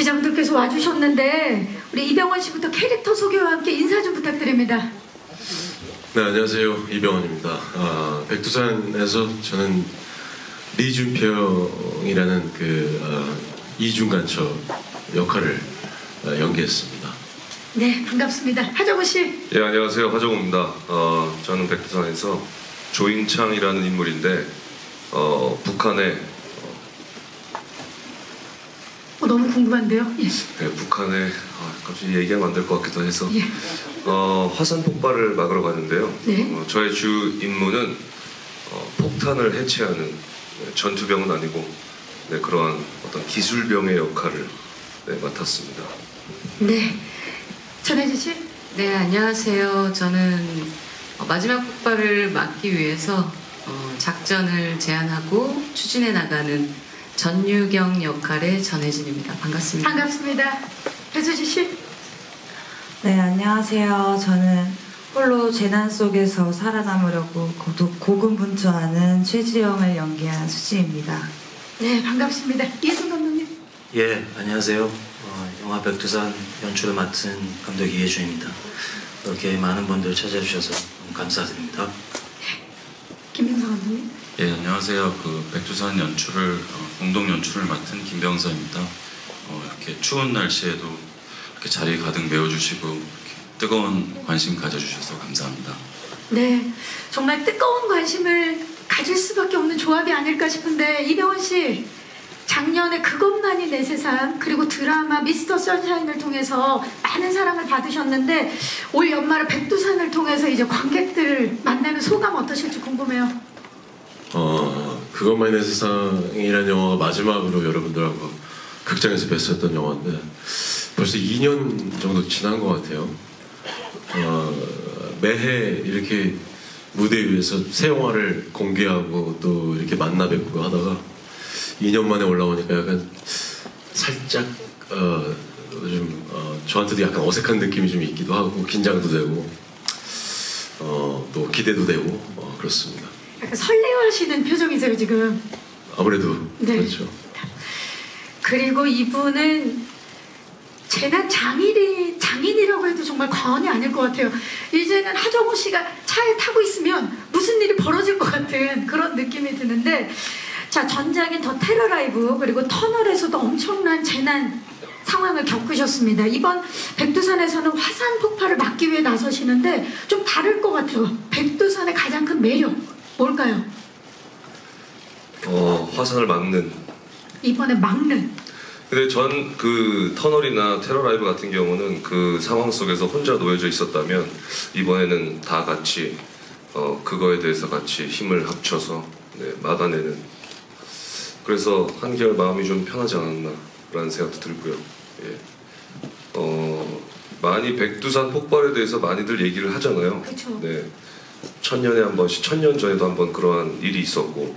기자분들께서 와주셨는데 우리 이병헌 씨부터 캐릭터 소개와 함께 인사 좀 부탁드립니다. 네, 안녕하세요. 이병헌입니다. 아, 백두산에서 저는 리준평이라는 그 아, 이중간첩 역할을 아, 연기했습니다. 네, 반갑습니다. 하정우 씨. 예 안녕하세요 화정우입니다. 어, 저는 백두산에서 조인창이라는 인물인데 어, 북한의 어, 너무 궁금한데요. 예. 네, 북한의 아, 갑자기 얘기하면 안 될 것 같기도 해서 예. 어, 화산 폭발을 막으러 가는데요. 네. 어, 저의 주 임무는 어, 폭탄을 해체하는 네, 전투병은 아니고 네, 그러한 어떤 기술병의 역할을 네, 맡았습니다. 네. 전혜진 씨. 네, 안녕하세요. 저는 어, 마지막 폭발을 막기 위해서 어, 작전을 제안하고 추진해 나가는 전유경 역할의 전혜진입니다. 반갑습니다. 반갑습니다. 배수지 씨. 네, 안녕하세요. 저는 홀로 재난 속에서 살아남으려고 고군분투하는 최지영을 연기한 수지입니다. 네, 반갑습니다. 이승 감독님. 예, 안녕하세요. 어, 영화 백두산 연출을 맡은 감독 이혜준입니다. 이렇게 많은 분들 찾아주셔서 감사드립니다. 예, 안녕하세요. 그 백두산 연출을 어, 공동 연출을 맡은 김병서입니다. 어, 이렇게 추운 날씨에도 이렇게 자리 가득 메워주시고 뜨거운 관심 가져주셔서 감사합니다. 네, 정말 뜨거운 관심을 가질 수밖에 없는 조합이 아닐까 싶은데 이병헌 씨 작년에 그것만이 내 세상 그리고 드라마 미스터 선샤인을 통해서 많은 사랑을 받으셨는데 올 연말에 백두산을 통해서 이제 관객들을 만나는 소감 어떠실지 궁금해요. 어, 그것만이 내 세상이라는 영화가 마지막으로 여러분들하고 극장에서 뵀었던 영화인데 벌써 2년 정도 지난 것 같아요. 어, 매해 이렇게 무대 위에서 새 영화를 공개하고 또 이렇게 만나 뵙고 하다가 2년 만에 올라오니까 약간 살짝 어, 좀 어, 저한테도 약간 어색한 느낌이 좀 있기도 하고 긴장도 되고 어, 또 기대도 되고 어, 그렇습니다. 설레하시는 표정이세요 지금. 아무래도 네. 그렇죠. 그리고 이분은 재난 장인이 장인이라고 해도 정말 과언이 아닐 것 같아요. 이제는 하정우 씨가 차에 타고 있으면 무슨 일이 벌어질 것 같은 그런 느낌이 드는데 자 전작인 더 테러 라이브 그리고 터널에서도 엄청난 재난 상황을 겪으셨습니다. 이번 백두산에서는 화산 폭발을 막기 위해 나서시는데 좀 다를 것 같아요. 백두산의 가장 큰 매력 뭘까요? 어, 화산을 막는 이번에 막는 근데 전 그 터널이나 테러 라이브 같은 경우는 그 상황 속에서 혼자 놓여져 있었다면 이번에는 다 같이 어 그거에 대해서 같이 힘을 합쳐서 네, 막아내는 그래서 한결 마음이 좀 편하지 않았나라는 생각도 들고요. 예. 어 많이 백두산 폭발에 대해서 많이들 얘기를 하잖아요. 그렇죠. 네. 천년에 한 번씩 천년 전에도 한 번 그러한 일이 있었고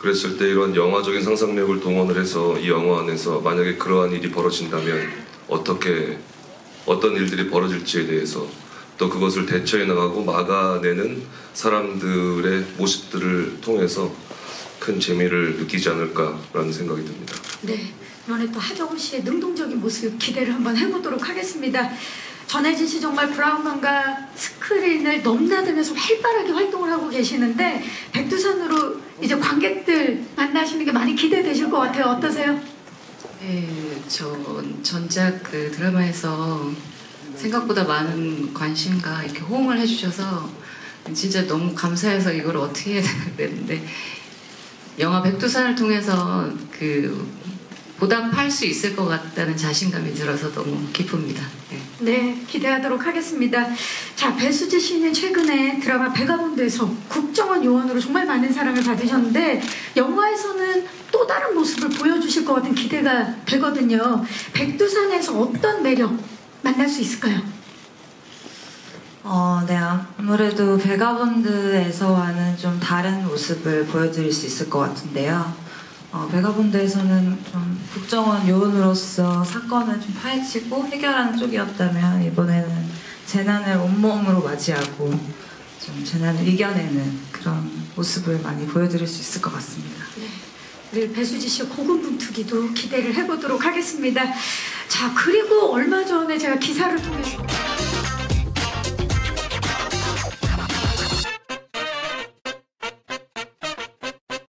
그랬을 때 이런 영화적인 상상력을 동원을 해서 이 영화 안에서 만약에 그러한 일이 벌어진다면 어떻게 어떤 일들이 벌어질지에 대해서 또 그것을 대처해 나가고 막아내는 사람들의 모습들을 통해서 큰 재미를 느끼지 않을까라는 생각이 듭니다. 네, 이번에 또 하정우 씨의 능동적인 모습 기대를 한번 해보도록 하겠습니다. 전혜진 씨 정말 브라운관과 스크린을 넘나들면서 활발하게 활동을 하고 계시는데 백두산으로 이제 관객들 만나시는 게 많이 기대되실 것 같아요. 어떠세요? 네, 저 전작 그 드라마에서 생각보다 많은 관심과 이렇게 호응을 해주셔서 진짜 너무 감사해서 이걸 어떻게 해야 되나 그랬는데 영화 백두산을 통해서 그 보답할 수 있을 것 같다는 자신감이 들어서 너무 기쁩니다. 네. 네, 기대하도록 하겠습니다. 자, 배수지 씨는 최근에 드라마 베가본드에서 국정원 요원으로 정말 많은 사랑을 받으셨는데 영화에서는 또 다른 모습을 보여주실 것 같은 기대가 되거든요. 백두산에서 어떤 매력 만날 수 있을까요? 어, 네, 아무래도 베가본드에서와는 좀 다른 모습을 보여드릴 수 있을 것 같은데요. 어, 베가본드에서는 좀 국정원 요원으로서 사건을 좀 파헤치고 해결하는 쪽이었다면 이번에는 재난을 온몸으로 맞이하고 좀 재난을 이겨내는 그런 모습을 많이 보여드릴 수 있을 것 같습니다. 우리 배수지 씨의 고군분투기도 기대를 해보도록 하겠습니다. 자 그리고 얼마 전에 제가 기사를 통해서